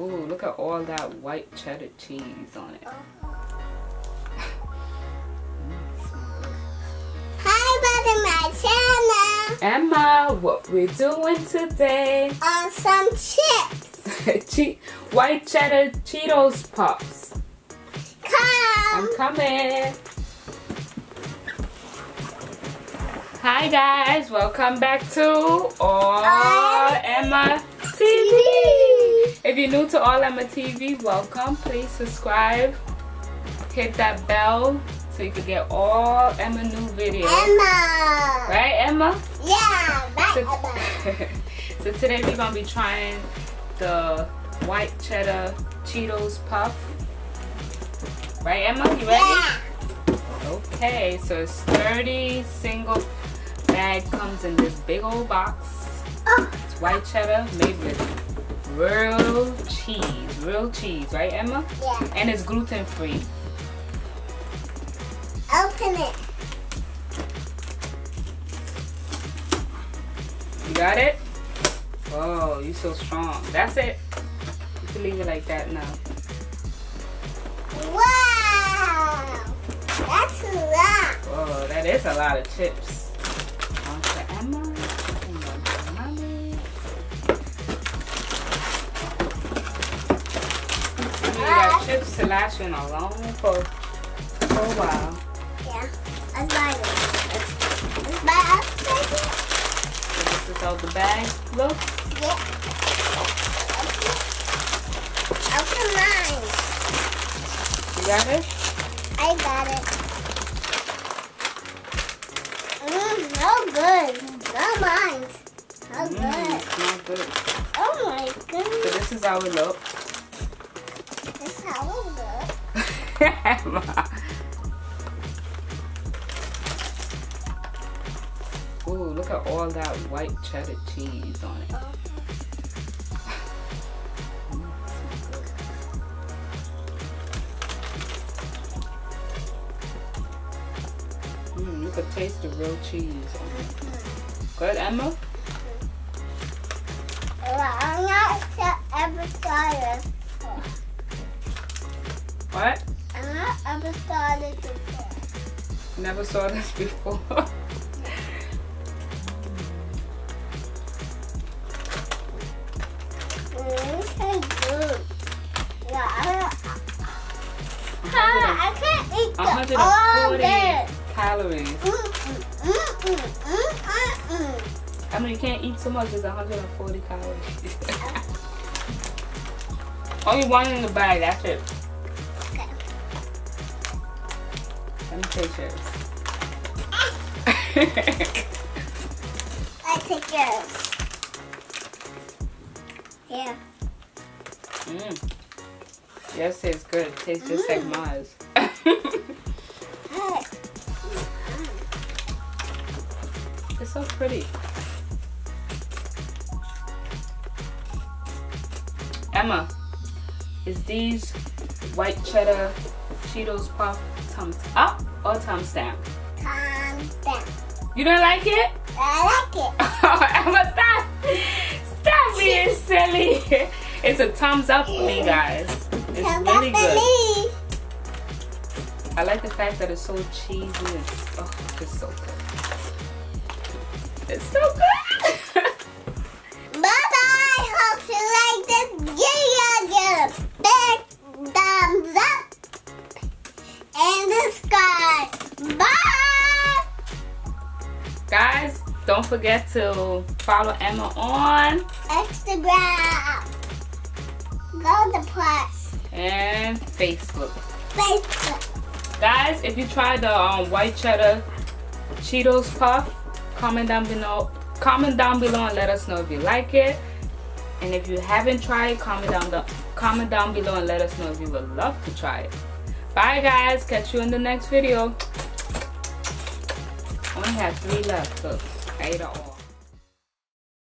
Ooh, look at all that white cheddar cheese on it. Hi, brother, my channel. Emma, what we doing today? On some chips. che white cheddar Cheetos Puffs. Come. I'm coming. Hi guys, welcome back to All Emma TV. If you're new to All Emma TV, welcome. Please subscribe. Hit that bell so you can get all Emma new videos. Emma. Right, Emma? Yeah, right, So, Emma. so today we're gonna be trying the white cheddar Cheetos puff. Right, Emma? You ready? Yeah. Okay, so it's 30 single bag comes in this big old box. Oh, It's white cheddar made with real cheese, real cheese, right, Emma? yeah. And it's gluten free. Open it. You got it? Oh, you're so strong. That's it. You can leave it like that now. Wow. That's a lot. Oh, that is a lot of chips. One for Emma. and one for Mommy. You got chips to last you in a long for, for a while. Yeah. Let's buy it. Let's, let's buy us, baby. So this is out the bag. Look. Yeah. Open mine. You got it? I got it. Mmm, so good. No mine. So Mm, good. smell good. Oh my goodness. So this is how it look. Emma. Ooh, look at all that white cheddar cheese on it. Mm, so good. Mm, you could taste the real cheese on it. Good, Emma? Well, I'm not sure ever started. What? I'm not before. Never saw this before. I, can't eat the all 140 day. calories. Mm, mm, mm. I mean, you can't eat so much. It's 140 calories. Only one in the bag. That's it. Let me yours. I take yours. Yeah. mm. Yes, tastes good. It tastes just like Mm. mine. Hey. it's so pretty. Emma, is these white cheddar Cheetos puff thumbs up or thumbs down? Calm down. You don't like it? I like it. Oh, Emma, stop! Stop being silly. It's a thumbs up for me, guys. It's Come really good. I like the fact that it's so cheesy oh, it's so good. It's so good. Bye. guys, don't forget to follow Emma on Instagram. Go to plus. and Facebook. Facebook. Guys, if you tried the um, white cheddar Cheetos puff, comment down below. Comment down below and let us know if you like it. And if you haven't tried, comment down the comment down below and let us know if you would love to try it. Bye guys, catch you in the next video. I have three left, so I ate all.